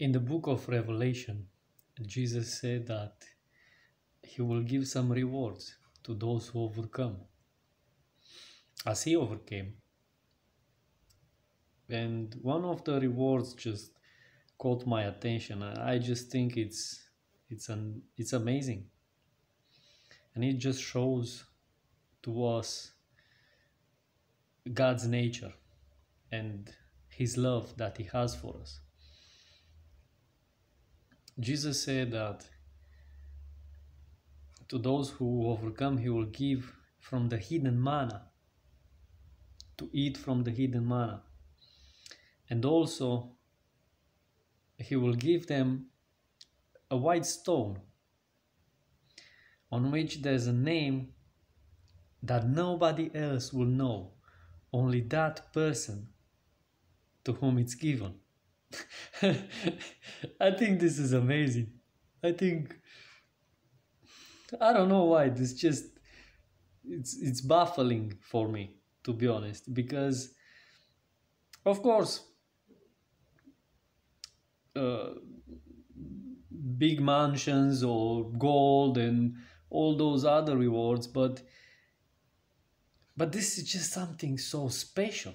In the book of Revelation, Jesus said that he will give some rewards to those who overcome, as he overcame. And one of the rewards just caught my attention. I just think it's it's an it's amazing, and it just shows to us God's nature and His love that He has for us. Jesus said that to those who overcome, He will give from the hidden manna to eat from the hidden manna. And also, He will give them a white stone on which there's a name that nobody else will know, only that person to whom it's given. I think this is amazing. I think I don't know why this just it's it's baffling for me to be honest because of course uh, big mansions or gold and all those other rewards but but this is just something so special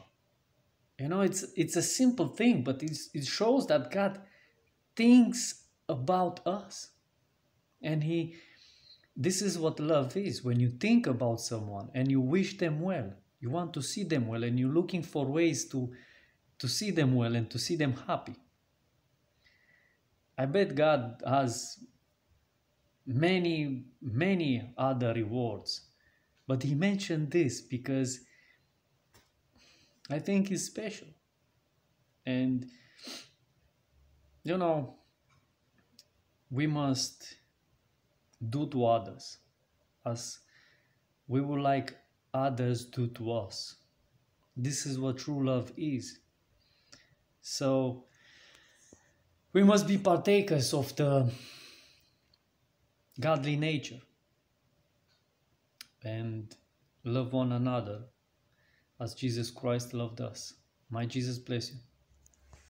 you know it's it's a simple thing but it's, it shows that god thinks about us. And he this is what love is. When you think about someone and you wish them well you want to see them well and you're looking for ways to to see them well and to see them happy. I bet god has many many other rewards. But he mentioned this because I think it's special. And, you know, we must do to others as we would like others do to us. This is what true love is. So, we must be partakers of the godly nature and love one another as Jesus Christ loved us. My Jesus bless you.